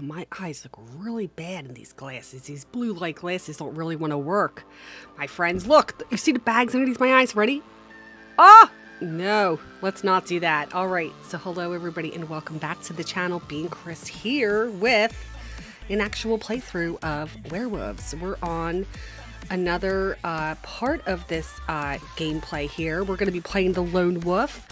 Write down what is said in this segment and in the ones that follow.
Wow, my eyes look really bad in these glasses. These blue light glasses don't really want to work. My friends, look, you see the bags underneath my eyes? Ready? Oh, no, let's not do that. All right, so hello everybody and welcome back to the channel. Being Chris here with an actual playthrough of Werewolves. We're on another uh, part of this uh, gameplay here. We're going to be playing the Lone Wolf.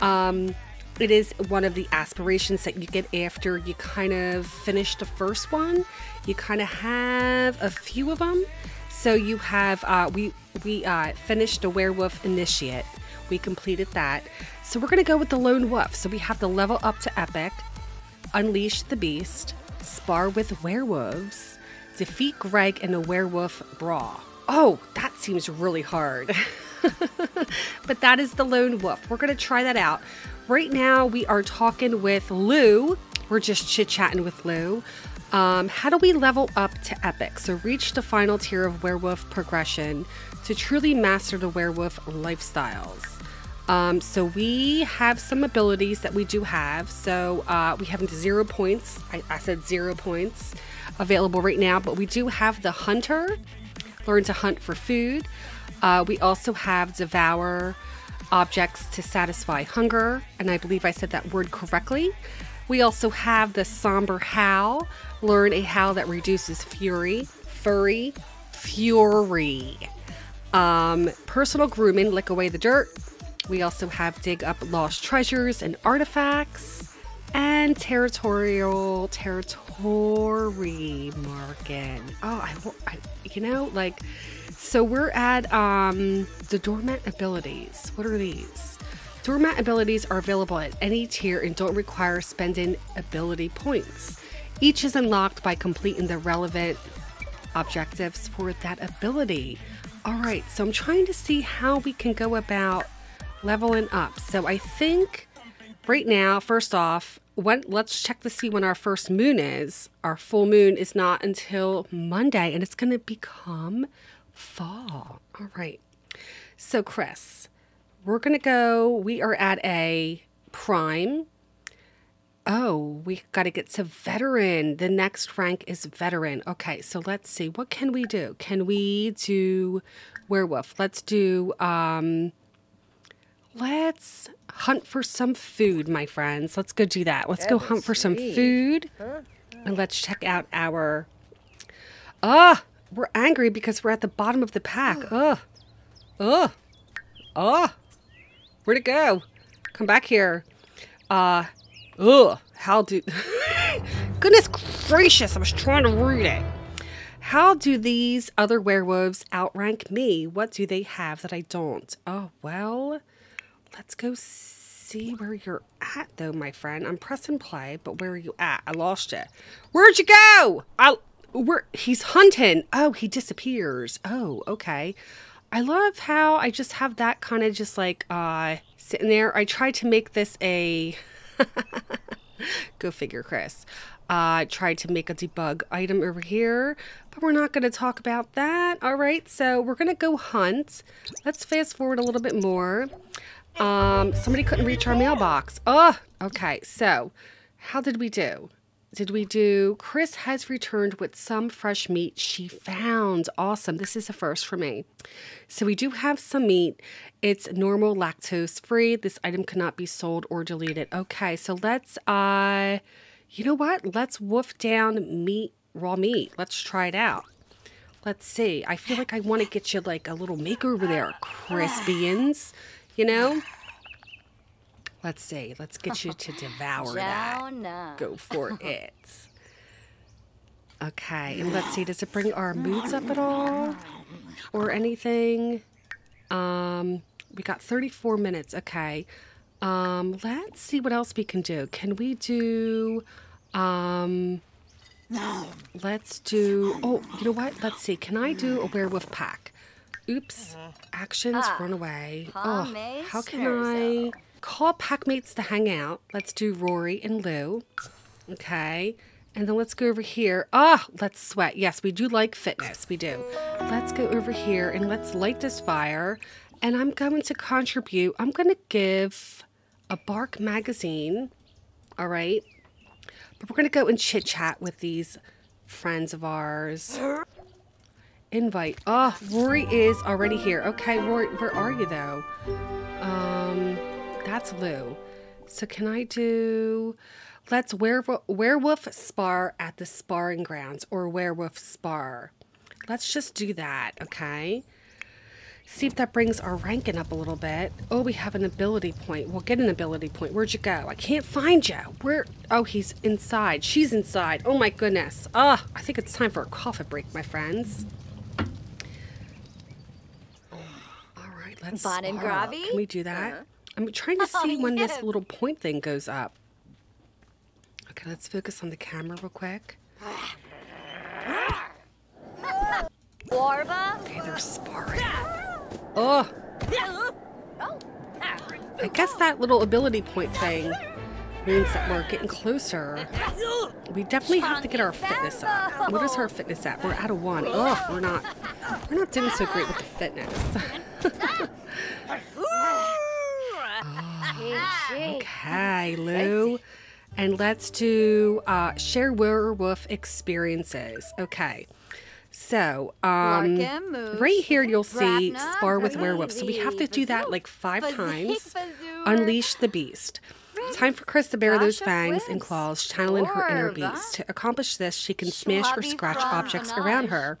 Um, it is one of the aspirations that you get after you kind of finish the first one. You kind of have a few of them. So you have uh, we we uh, finished the Werewolf Initiate. We completed that. So we're gonna go with the Lone Wolf. So we have to level up to Epic, unleash the Beast, spar with werewolves, defeat Greg in a werewolf brawl. Oh, that seems really hard. but that is the Lone Wolf. We're gonna try that out. Right now, we are talking with Lou. We're just chit chatting with Lou. Um, how do we level up to epic? So, reach the final tier of werewolf progression to truly master the werewolf lifestyles. Um, so, we have some abilities that we do have. So, uh, we have zero points. I, I said zero points available right now, but we do have the hunter, learn to hunt for food. Uh, we also have devour objects to satisfy hunger, and I believe I said that word correctly. We also have the somber howl, learn a howl that reduces fury, furry, fury. Um, personal grooming, lick away the dirt. We also have dig up lost treasures and artifacts, and territorial territory marking. Oh, I, I you know, like so we're at um, the dormant abilities. What are these? Dormant abilities are available at any tier and don't require spending ability points. Each is unlocked by completing the relevant objectives for that ability. All right, so I'm trying to see how we can go about leveling up. So I think right now, first off, when, let's check to see when our first moon is. Our full moon is not until Monday, and it's going to become fall. All right. So, Chris, we're going to go. We are at a prime. Oh, we got to get to veteran. The next rank is veteran. Okay, so let's see. What can we do? Can we do werewolf? Let's do um let's hunt for some food, my friends. Let's go do that. Let's go hunt for some food. And let's check out our Ah, we're angry because we're at the bottom of the pack. Ugh. Ugh. Ugh. Where'd it go? Come back here. Uh, ugh. How do. Goodness gracious, I was trying to read it. How do these other werewolves outrank me? What do they have that I don't? Oh, well, let's go see where you're at, though, my friend. I'm pressing play, but where are you at? I lost you. Where'd you go? I we're he's hunting. Oh, he disappears. Oh, okay. I love how I just have that kind of just like uh sitting there. I tried to make this a go figure, Chris. Uh tried to make a debug item over here, but we're not going to talk about that. All right. So, we're going to go hunt. Let's fast forward a little bit more. Um somebody couldn't reach our mailbox. Oh, okay. So, how did we do? Did we do? Chris has returned with some fresh meat she found. Awesome. This is a first for me. So we do have some meat. It's normal lactose free. This item cannot be sold or deleted. Okay, so let's uh you know what? Let's wolf down meat, raw meat. Let's try it out. Let's see. I feel like I want to get you like a little makeover there, Crispians. You know? Let's see. Let's get you to devour that. Go for it. Okay, and let's see. Does it bring our moods up at all, or anything? Um, we got 34 minutes. Okay. Um, let's see what else we can do. Can we do? Um, let's do. Oh, you know what? Let's see. Can I do a werewolf pack? Oops. Actions. Run away. Oh, how can I? Call packmates to hang out. Let's do Rory and Lou. Okay. And then let's go over here. Ah, let's sweat. Yes, we do like fitness. We do. Let's go over here and let's light this fire. And I'm going to contribute. I'm going to give a Bark magazine. All right. But we're going to go and chit chat with these friends of ours. Invite. Oh, Rory is already here. Okay, Rory, where are you though? Um, that's Lou. So can I do? Let's werewolf, werewolf spar at the sparring grounds or werewolf spar. Let's just do that, okay? See if that brings our ranking up a little bit. Oh, we have an ability point. We'll get an ability point. Where'd you go? I can't find you. Where? Oh, he's inside. She's inside. Oh my goodness. Ah, I think it's time for a coffee break, my friends. All right, let's. Bon and? Can we do that? I'm trying to oh, see when yes. this little point thing goes up. Okay, let's focus on the camera real quick. Warba? Okay, they're sparring. Oh, I guess that little ability point thing means that we're getting closer. We definitely have to get our fitness up. What is our fitness at? We're at a one. Oh, we're not. We're not doing so great with the fitness. okay, Lou. And let's do uh, share werewolf experiences. Okay. So, um, right here you'll see spar with werewolves. So we have to do that like five times. Unleash the beast. Time for Chris to bear those fangs and claws, channeling her inner beast. To accomplish this, she can smash or scratch objects around her.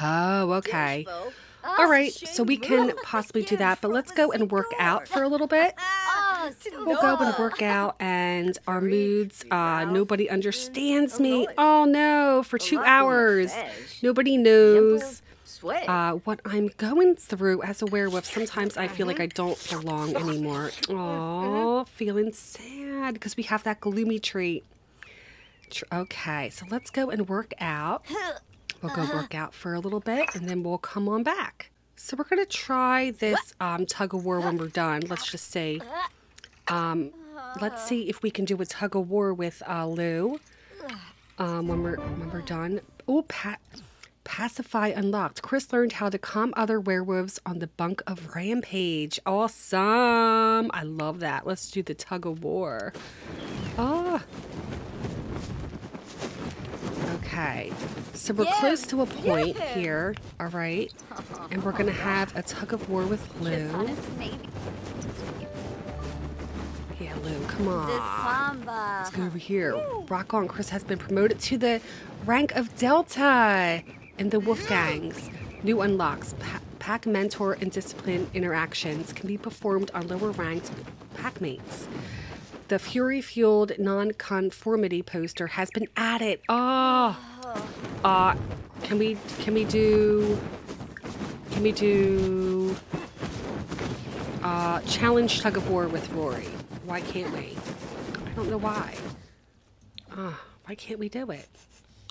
Oh, okay. Dishvo. All right, so we can possibly do that, but let's go and work out for a little bit. Ah, We'll go and work out, and our moods. Uh, nobody understands me. Oh no, for two hours. Nobody knows uh, what I'm going through as a werewolf. Sometimes I feel like I don't belong anymore. Oh, feeling sad because we have that gloomy trait. Okay, so let's go and work out. We'll go work out for a little bit and then we'll come on back. So we're gonna try this um, tug of war when we're done. Let's just say, um, let's see if we can do a tug of war with uh, Lou um, when we're when we're done. Oh, pa- pacify unlocked. Chris learned how to calm other werewolves on the bunk of Rampage. Awesome! I love that. Let's do the tug of war. Oh. Okay, so we're close to a point here. All right, and we're gonna have a tug of war with Lou. Yeah, Lou, come on. Let's go over here. Rock on. Chris has been promoted to the rank of Delta in the Wildfangs. New unlocks. Pa- pack mentor and discipline interactions can be performed on lower ranked pack mates. The Fury Fueled Non-Conformity poster has been added. Oh, uh, can we can we do can we do uh, challenge tug of war with Rory? Why can't we? I don't know why. Ah, why can't we do it?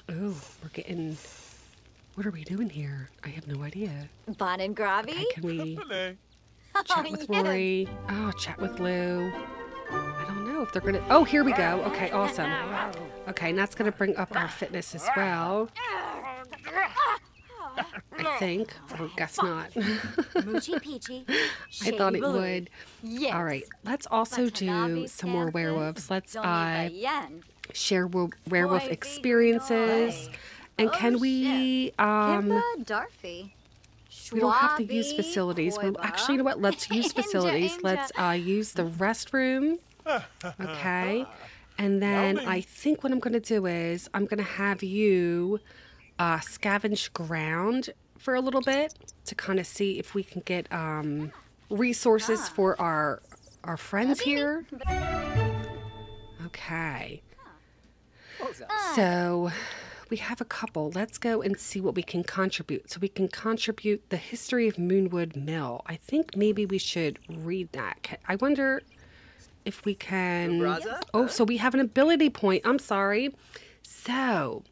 Oh, we're getting. What are we doing here? I have no idea. Bon and Gravy. Okay, can we chat with Rory? Oh, chat with Lou. I don't know if they're gonna. Oh, here we go. Okay, awesome. Okay, and that's gonna bring up our fitness as well. I think, or guess not. I thought it would. Yes. All right, let's also do some more werewolves. Let's uh, share werewolf experiences. And Oh, can we um Darfy. We don't have to use facilities. Well, actually, you know what? Let's use facilities. Let's uh, use the restroom. Okay. And then I think what I'm going to do is I'm going to have you uh, scavenge ground for a little bit to kind of see if we can get um, resources for our our friends here. Okay. So we have a couple. Let's go and see what we can contribute. So we can contribute the history of Moonwood Mill. I think maybe we should read that. I wonder if we can. Oh, so we have an ability point. I'm sorry. So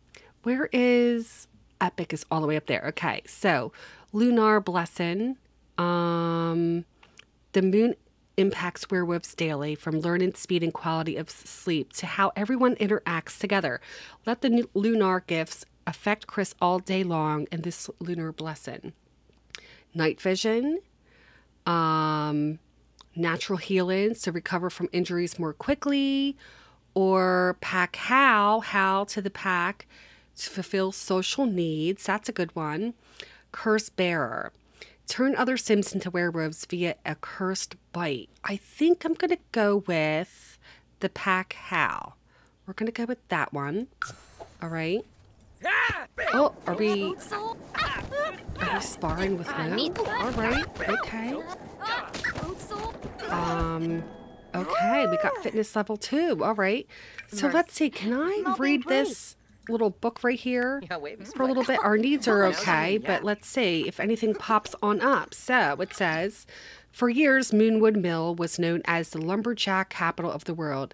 where is Epic? Is all the way up there. Okay. So Lunar Blessing. Um, the moon impacts werewolves daily from learning speed and quality of sleep to how everyone interacts together. Let the lunar gifts affect Chris all day long in this lunar blessing. Night vision, um, natural healing to recover from injuries more quickly, Or pack Howl, Howl to the pack to fulfill social needs. That's a good one. Curse bearer. Turn other Sims into werewolves via a cursed bite. I think I'm going to go with the pack Howl. We're going to go with that one. All right. Oh, are we are we sparring with him? All right. Okay. Um. Okay, we got fitness level two. All right. So let's see. Can I read this little book right here for a little bit? Our needs are okay, but let's see if anything pops on up. So it says, for years, Moonwood Mill was known as the lumberjack capital of the world.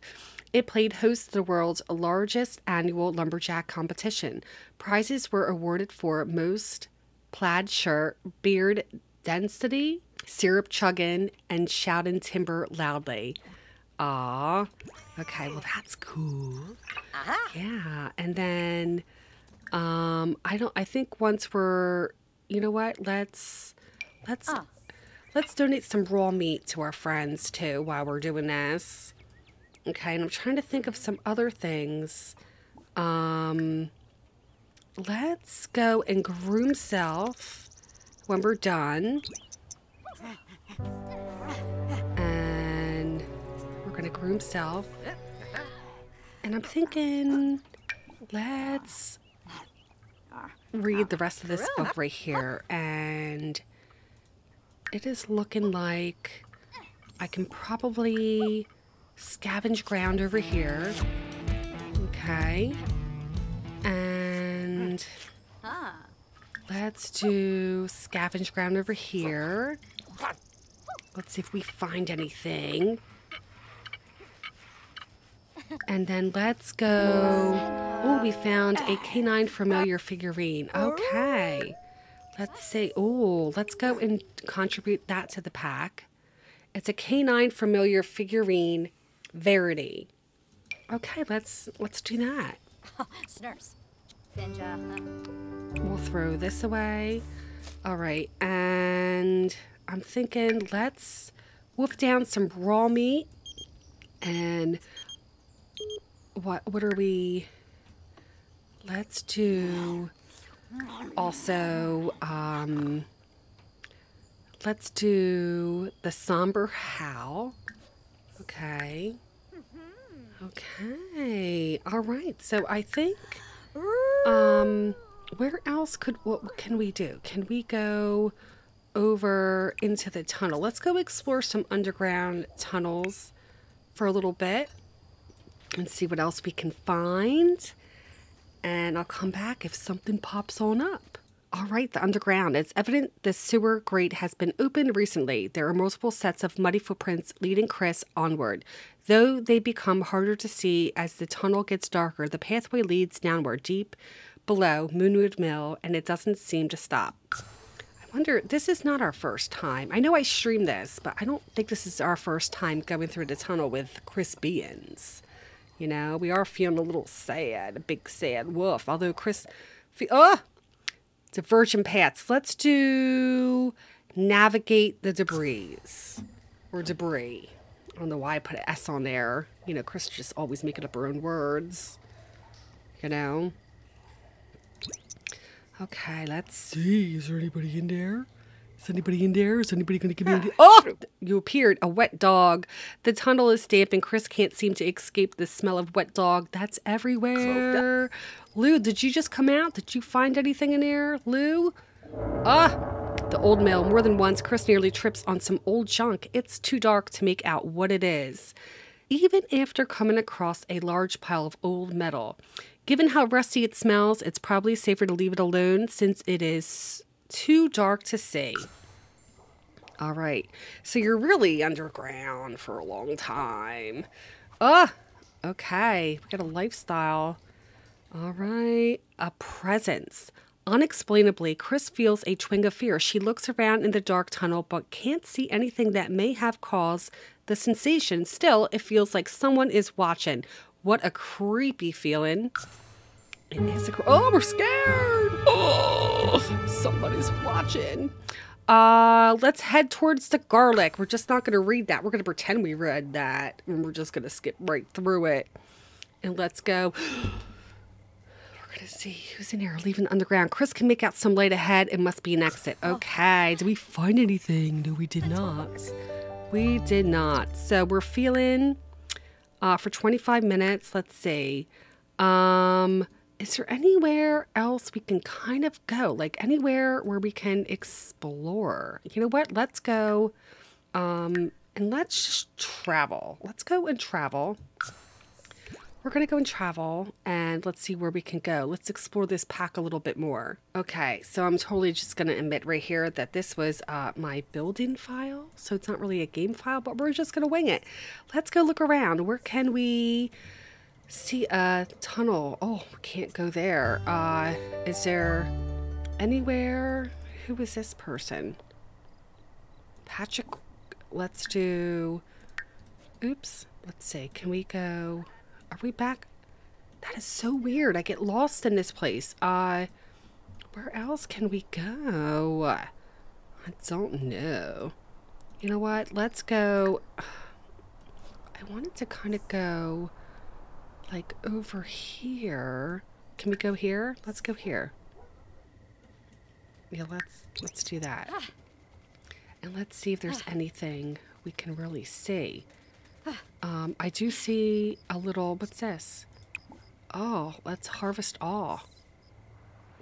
It played host to the world's largest annual lumberjack competition. Prizes were awarded for most plaid shirt, beard density, syrup chugging, and shouting timber loudly. Ah, okay, well that's cool. Yeah, and then um I don't I think once we're you know what, let's let's let's donate some raw meat to our friends too while we're doing this. Okay, and I'm trying to think of some other things. Um let's go and groom self when we're done. Gonna groom self. And I'm thinking let's read the rest of this book right here. And it is looking like I can probably scavenge ground over here. Okay. And let's do scavenge ground over here. Let's see if we find anything. And then let's go. Oh, we found a canine familiar figurine. Okay. Let's see. Oh, let's go and contribute that to the pack. It's a canine familiar figurine, Verity. Okay, let's let's do that. Snurse. Finja. We'll throw this away. All right, and I'm thinking let's wolf down some raw meat. And what what are we? Let's do also um let's do the somber howl. Okay. Okay. All right. So I think um where else could what can we do? Can we go over into the tunnel? Let's go explore some underground tunnels for a little bit and see what else we can find. And I'll come back if something pops on up. All right, the underground. It's evident the sewer grate has been opened recently. There are multiple sets of muddy footprints leading Chris onward. Though they become harder to see as the tunnel gets darker, the pathway leads downward, deep below Moonwood Mill, and it doesn't seem to stop. I wonder, this is not our first time. I know I streamed this, but I don't think this is our first time going through the tunnel with Chris Beans. You know, we are feeling a little sad, a big sad wolf. Although Chris, oh, divergent paths. Let's do navigate the debris or debris. I don't know why I put an S on there. You know, Chris just always making up her own words. You know. Okay, let's see. Is there anybody in there? Is anybody in there? Is anybody going to give me any? Oh, you appeared. A wet dog. The tunnel is damp, and Chris can't seem to escape the smell of wet dog. That's everywhere. Lou, did you just come out? Did you find anything in there, Lou? Ah, the old mill. More than once, Chris nearly trips on some old junk. It's too dark to make out what it is. Even after coming across a large pile of old metal. Given how rusty it smells, it's probably safer to leave it alone since it is too dark to see. All right. So you're really underground for a long time. Ah, okay. We got a lifestyle. All right. A presence. Unexplainably, Chris feels a twinge of fear. She looks around in the dark tunnel but can't see anything that may have caused the sensation. Still, it feels like someone is watching. What a creepy feeling. It is a oh, we're scared. Oh, somebody's watching. Uh, let's head towards the garlic. We're just not going to read that. We're going to pretend we read that and we're just going to skip right through it. and let's go. We're gonna see who's in here leaving the underground. Chris can make out some light ahead. It must be an exit. Okay. Did we find anything? No, we did not. We did not. So we're feeling uh, for 25 minutes. Let's see. Um, is there anywhere else we can kind of go? Like anywhere where we can explore? You know what? Let's go. Um, and let's just travel. Let's go and travel. We're going to go and travel and let's see where we can go. Let's explore this pack a little bit more. Okay, so I'm totally just going to admit right here that this was uh, my building file. So it's not really a game file, but we're just going to wing it. Let's go look around. Where can we see a tunnel? Oh, can't go there. Uh, is there anywhere? Who is this person? Patrick, let's do... Oops, let's see. Can we go... Are we back? That is so weird. I get lost in this place. Uh, where else can we go? I don't know. You know what? Let's go. I wanted to kind of go like over here. Can we go here? Let's go here. Yeah, let's let's do that. Ah. And let's see if there's ah. anything we can really see. Ah. Um, I do see a little, what's this? Oh, let's harvest all.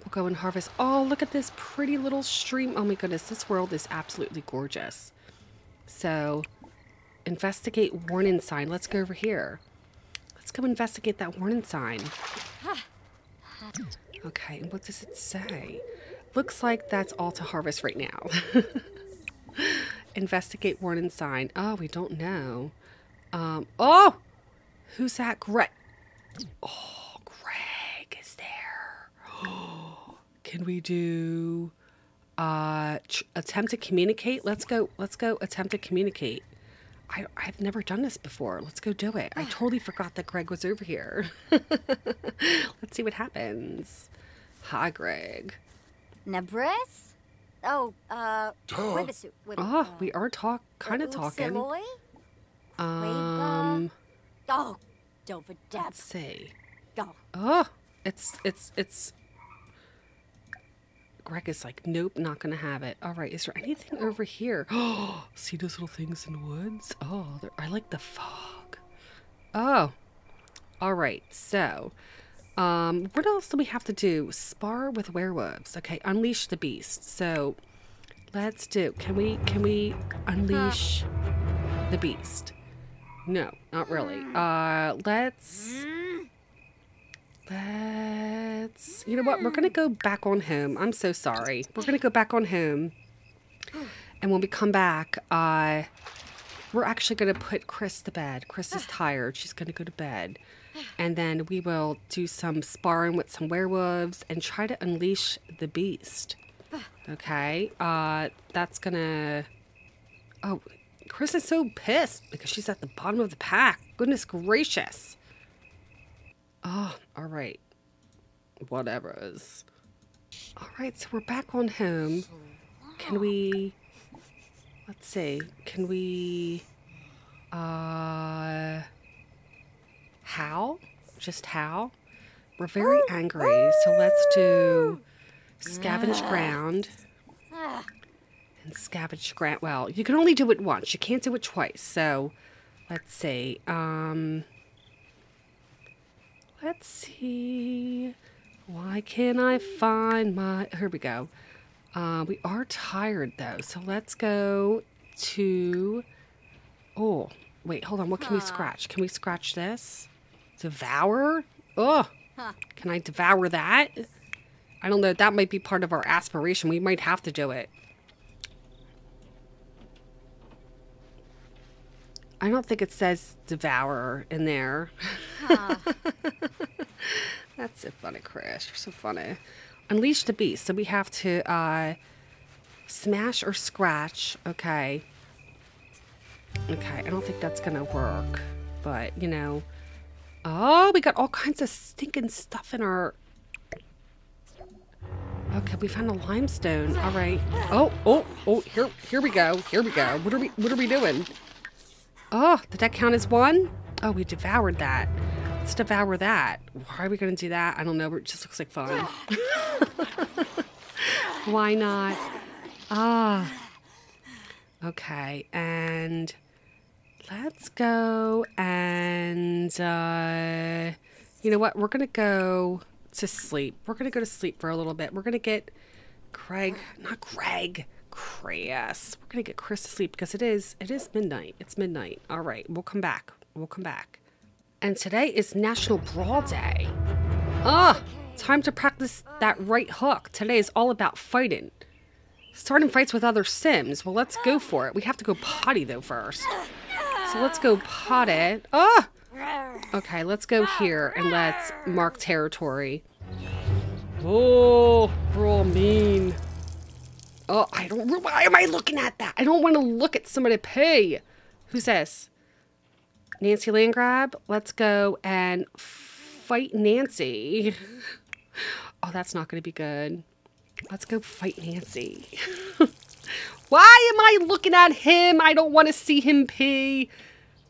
We'll go and harvest. Oh, look at this pretty little stream. Oh my goodness, this world is absolutely gorgeous. So, investigate warning sign. Let's go over here. Go investigate that warning sign. Okay, and what does it say? Looks like that's all to harvest right now. investigate warning sign. Oh, we don't know. Um, oh! Who's that? Greg. Oh, Greg is there. Can we do uh attempt to communicate? Let's go. Let's go attempt to communicate. I I've never done this before. Let's go do it. I totally forgot that Greg was over here. Let's see what happens. Hi, Greg. Nabris? Oh, uh, Wibisu. Wib- Oh, uh, we are talk kind of talking. Uxiloy? Um, Oh, Dover let's Dab. see. Oh, Oh, it's it's it's. Greg is like, nope, not gonna have it. All right, is there anything over here? Oh, see those little things in the woods? Oh, I like the fog. Oh, all right. So, um, what else do we have to do? Spar with werewolves. Okay, unleash the beast. So, let's do. Can we can we unleash the beast? No, not really. Uh, let's. Let's. You know what? We're gonna go back on home. I'm so sorry. We're gonna go back on home, and when we come back, uh, we're actually gonna put Chris to bed. Chris is tired. She's gonna go to bed, and then we will do some sparring with some werewolves and try to unleash the beast. Okay. Uh, that's gonna. Oh, Chris is so pissed because she's at the bottom of the pack. Goodness gracious. Oh, all right. Whatever is. All right, so we're back on home. Can we? Let's see. Can we? Uh. How? Just how? We're very angry, so let's do scavenge ground and scavenge ground. Well, you can only do it once. You can't do it twice. So, let's see. Um. Let's see. Why can't I find my. Here we go. Uh, we are tired though, so let's go to. Oh, wait, hold on. What can we scratch? Can we scratch this? Devour? Oh, can I devour that? I don't know. That might be part of our aspiration. We might have to do it. I don't think it says devour in there. That's so funny, Chris. You're so funny. Unleash the beast. So we have to uh, smash or scratch. Okay. Okay. I don't think that's going to work. But, you know. Oh, we got all kinds of stinking stuff in our. Okay, we found a limestone. All right. Oh, oh, oh, here here we go. Here we go. What are we what are we doing? Oh, did that count as one? Oh, we devoured that. let's devour that. Why are we going to do that? I don't know. It just looks like fun. Why not? Ah. Okay, and let's go and uh, you know what? We're gonna go to sleep. We're gonna go to sleep for a little bit. We're gonna get Craig, not Greg, Chris. We're gonna get Chris to sleep because it is it is midnight. It's midnight. All right, we'll come back. We'll come back. And today is National Brawl Day. Ah, time to practice that right hook. Today is all about fighting. Starting fights with other Sims. Well, let's go for it. We have to go potty though first. So let's go pot it. Oh! Okay, let's go here and let's mark territory. Why am I looking at that? I don't want to look at somebody pay. Who's this? Nancy Landgrab. Let's go and fight Nancy. Oh, that's not going to be good. Let's go fight Nancy. Why am I looking at him? I don't want to see him pee.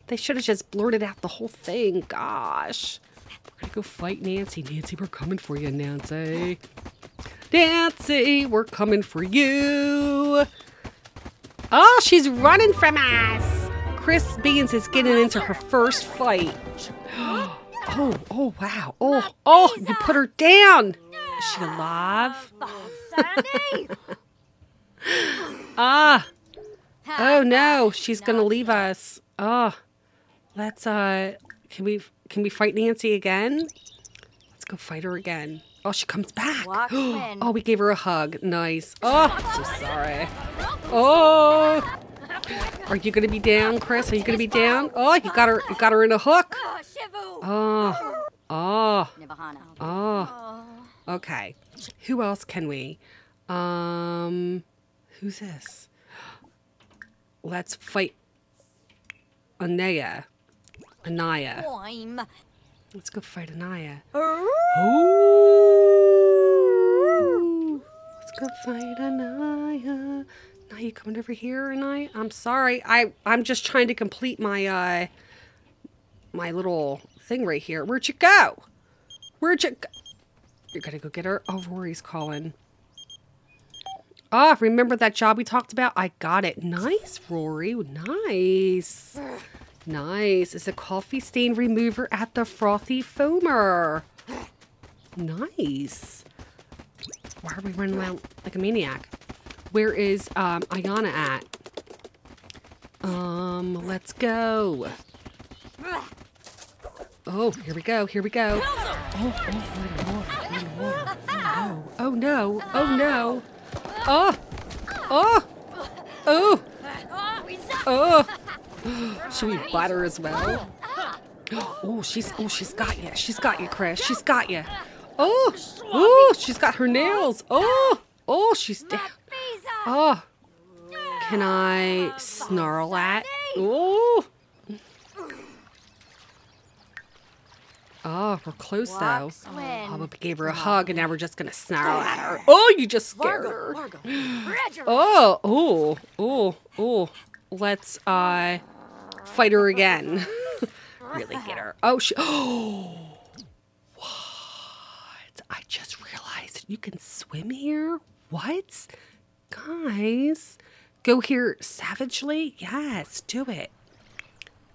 They should have just blurted out the whole thing. Gosh. We're going to go fight Nancy. Nancy, we're coming for you, Nancy. Nancy, we're coming for you. Oh, she's running from us. Chris Beans is getting into her first fight. Oh, oh, wow. Oh, oh, you put her down. Is she alive? ah. Oh no, she's gonna leave us. Oh. Let's uh can we can we fight Nancy again? Let's go fight her again. Oh, she comes back. oh, we gave her a hug. Nice. Oh, I'm so sorry. Oh. Are you gonna be down, Chris? Are you gonna be down? Oh, you got her you got her in a hook. Oh. Oh. Oh. Okay. Who else can we? Um, who's this? Let's fight Anaya. Anaya. Let's go fight Anaya. Ooh. Let's go fight Anaya. Now you coming over here, Anaya? I'm sorry. I I'm just trying to complete my uh my little thing right here. Where'd you go? Where'd you go? You're gonna go get her? Oh, Rory's calling. Ah, oh, remember that job we talked about? I got it. Nice, Rory. Nice. Nice. It's a coffee stain remover at the Frothy Foamer. Nice. Why are we running around like a maniac? Where is um, Ayana at? Um, let's go. Oh, here we go. Here we go. Oh, oh, oh, oh, no. Oh, no. Oh, oh, oh, oh. Should we bite her as well? Oh, she's, oh, she's got you. She's got you, Chris. She's got you. Oh, oh, she's got her nails. Oh, oh, she's down. Oh, can I snarl at? Oh. Oh, we're close though. Oh, we gave her a hug and now we're just gonna snarl at her. Oh, you just scared her. Oh, oh, oh, oh. Let's uh fight her again. really get her. Oh, she. Oh, what? I just realized you can swim here. What, guys? Go here savagely? Yes, do it.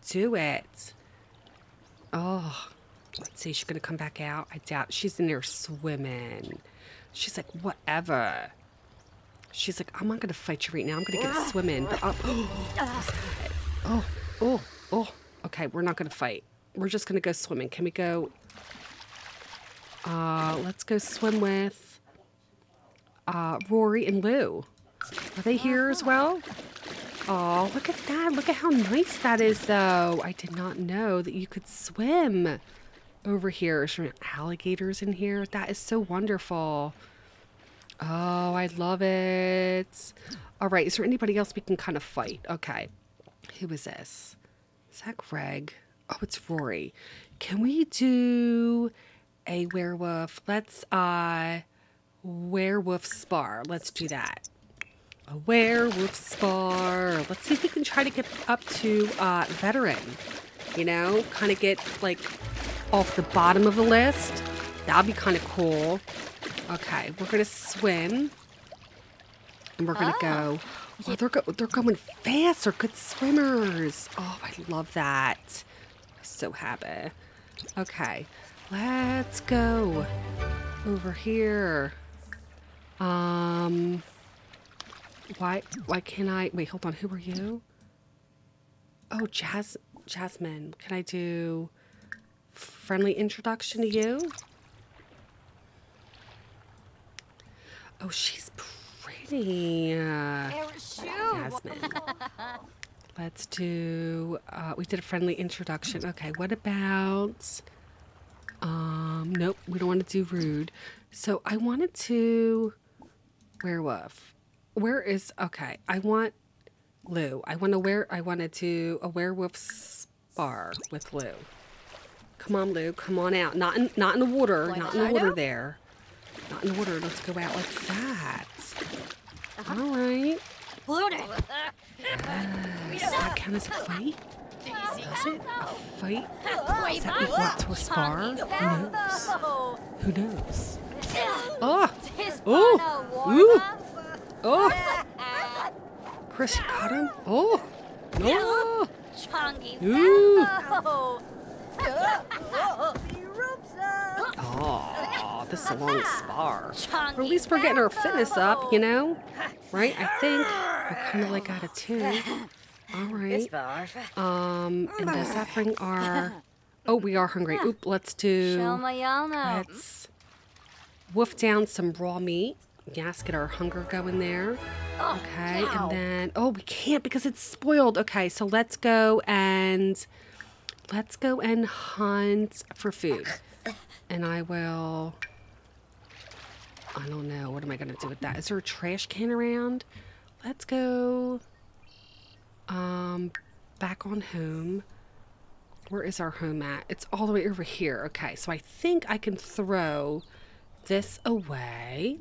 Do it. Oh. Let's see, she's gonna come back out. I doubt she's in there swimming. She's like, whatever. She's like, I'm not gonna fight you right now. I'm gonna get ah. swimming. But oh, oh, oh, oh. Okay, we're not gonna fight. We're just gonna go swimming. Can we go? Uh, let's go swim with uh, Rory and Lou. Are they here as well? Oh, look at that. Look at how nice that is, though. I did not know that you could swim over here. Is there alligators in here? That is so wonderful. Oh, I love it. All right, is there anybody else we can kind of fight? Okay. Who is this? Is that Greg? Oh, it's Rory. Can we do a werewolf? Let's, uh, werewolf spar. Let's do that. A werewolf spar. Let's see if we can try to get up to, uh, veteran. You know, kind of get, like, off the bottom of the list. That'll be kind of cool. Okay, we're gonna swim, and we're gonna go. Oh, they're go- they're going fast. They're good swimmers. Oh, I love that. So happy. Okay, let's go over here. Um, why why can't I wait? Hold on. Who are you? Oh, Jas Jasmine. Can I do friendly introduction to you? Oh, she's pretty. Uh, Jasmine. Let's do. Uh, we did a friendly introduction. Okay, what about? Um, nope, we don't want to do rude. So I wanted to werewolf. Where is okay? I want Lou. I want to wear. I wanted to a werewolf spar with Lou. Come on, Lou. Come on out. Not in not in the water. Like not in the water there. Not in the water. Let's go out like that. All right. Pluto. Does that count as a fight? Does it? A fight? Does that equal up to a spar? Who knows? Who knows? Oh! Oh! Ooh! Oh! Chris, you got him? Oh! Oh! Ooh! Oh. Oh, this is a long spar. Or at least we're getting our fitness up, you know? Right? I think. We're kind of like out of tune. All right. Um, and does that bring our... Oh, we are hungry. Oop, let's do... Let's wolf down some raw meat. Yes, get our hunger going there. Okay, and then oh, we can't because it's spoiled. Okay, so let's go and let's go and hunt for food. And I will. I don't know. What am I gonna do with that? Is there a trash can around? Let's go. Um, back on home. Where is our home at? It's all the way over here. Okay, so I think I can throw this away.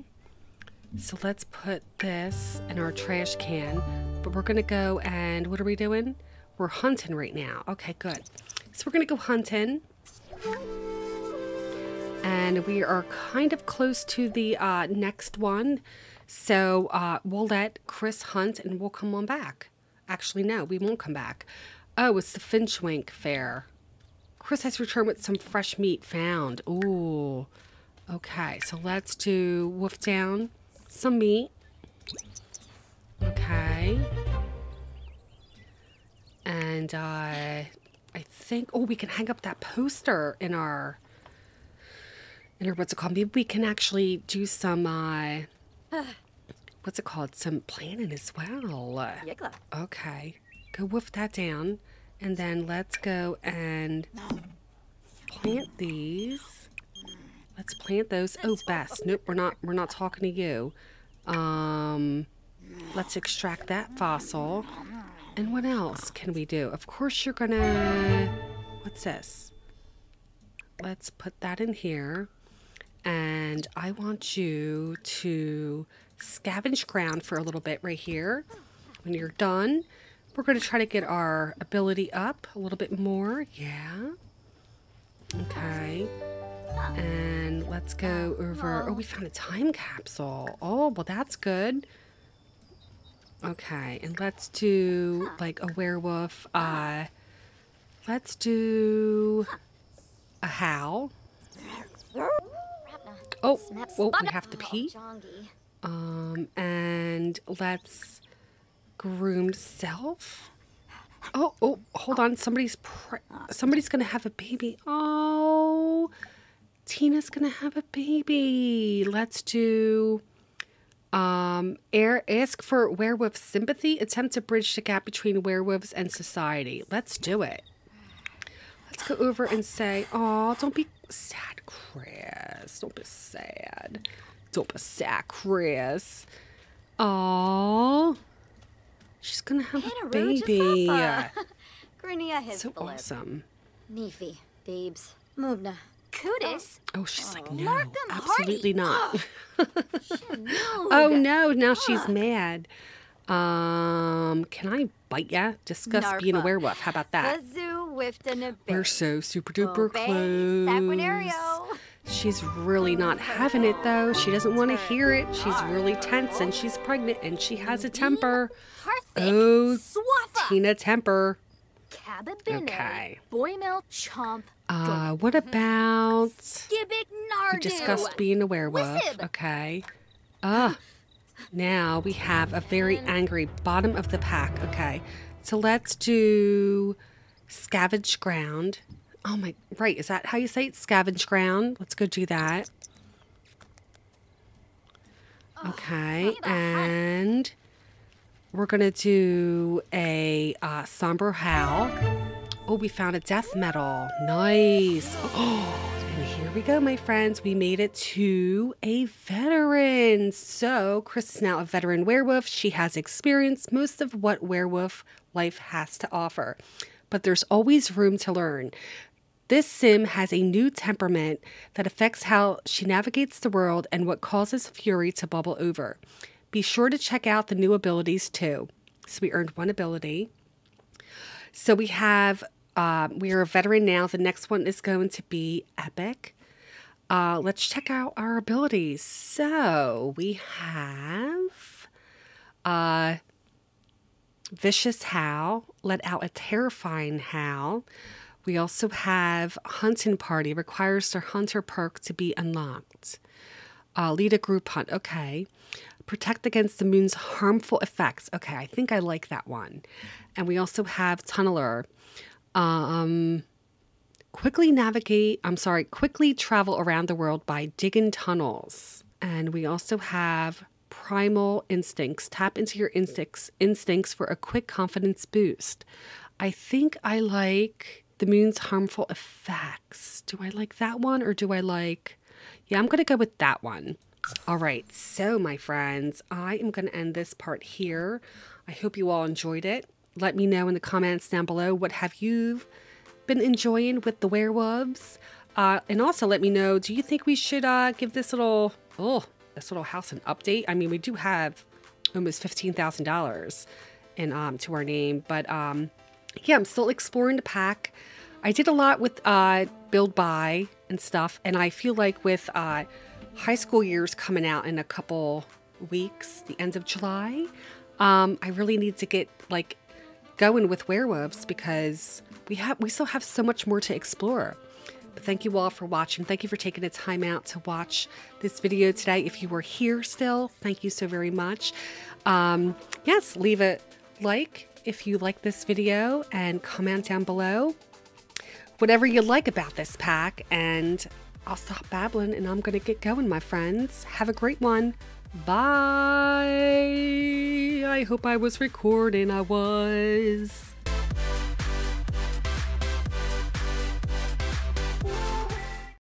So let's put this in our trash can. But we're gonna go and what are we doing? We're hunting right now. Okay, good. So we're gonna go hunting. And we are kind of close to the uh, next one. So uh, we'll let Chris hunt and we'll come on back. Actually, no, we won't come back. Oh, it's the Finchwick Fair. Chris has returned with some fresh meat found. Ooh. Okay, so let's do wolf down some meat. Okay. And uh, I think, oh, we can hang up that poster in our, our, what's it called? Maybe we can actually do some, uh, what's it called? Some planning as well. Okay. Go wolf that down. And then let's go and plant these. Let's plant those. Oh, Bess. Nope, we're not we're not talking to you. Um let's extract that fossil. And what else can we do? Of course you're gonna what's this? Let's put that in here. And I want you to scavenge ground for a little bit right here. When you're done, we're going to try to get our ability up a little bit more. Yeah. Okay. And let's go over. Oh, we found a time capsule. Oh, well, that's good. Okay, and let's do like a werewolf. Uh, let's do a howl. Oh, well, we have to pee. Um, and let's groomed self. Oh, oh, hold on. Somebody's somebody's gonna have a baby. Oh, Tina's gonna have a baby. Let's do. Um, air, ask for werewolf sympathy. Attempt to bridge the gap between werewolves and society. Let's do it. Let's go over and say, "Oh, don't be sad, Chris. Don't be sad. Don't be sad, Chris. Oh, she's gonna have a baby. Jasapa. Grinia his So awesome. Nefi. Babes. Mubna. Kudis. Oh, she's like, no, absolutely not. Oh no, now she's mad. Um, can I bite ya? Discuss being a werewolf. How about that? We're so super duper close. She's really not having it though. She doesn't want to hear it. She's really tense and she's pregnant and she has a temper. Oh, Tina temper. Okay. Uh, what about we discussed being a werewolf? Okay. Ah, now we have a very angry bottom of the pack. Okay, so let's do scavenge ground. Oh my, right? Is that how you say it? Scavenge ground. Let's go do that. Okay, and we're gonna do a uh, somber howl. Oh, we found a death metal. Nice. Oh, and here we go, my friends. We made it to a veteran. So, Chris is now a veteran werewolf. She has experienced most of what werewolf life has to offer, but there's always room to learn. This sim has a new temperament that affects how she navigates the world and what causes fury to bubble over. Be sure to check out the new abilities too. So we earned one ability. So we have, um, we are a veteran now. The next one is going to be epic. Uh, let's check out our abilities. So we have uh, vicious howl, let out a terrifying howl. We also have hunting party requires their hunter perk to be unlocked. Uh, lead a group hunt. Okay. Protect against the moon's harmful effects. Okay, I think I like that one. And we also have tunneler. Um, quickly navigate. I'm sorry. Quickly travel around the world by digging tunnels. And we also have primal instincts. Tap into your instincts instincts for a quick confidence boost. I think I like the moon's harmful effects. Do I like that one or do I like yeah, I'm going to go with that one. All right. So, my friends, I am going to end this part here. I hope you all enjoyed it. Let me know in the comments down below what have you been enjoying with the werewolves? Uh, and also let me know, do you think we should uh, give this little, oh, this little house an update? I mean, we do have almost $15,000 in um, to our name, but um, yeah, I'm still exploring the pack. I did a lot with uh, build buy and stuff, and I feel like with uh, high school years coming out in a couple weeks, the end of July, um, I really need to get like going with werewolves because we have we still have so much more to explore. But thank you all for watching. Thank you for taking the time out to watch this video today. If you were here still, thank you so very much. Um, yes, leave a like if you like this video and comment down below whatever you like about this pack. And I'll stop babbling and I'm going to get going, my friends. Have a great one. Bye. I hope I was recording. I was.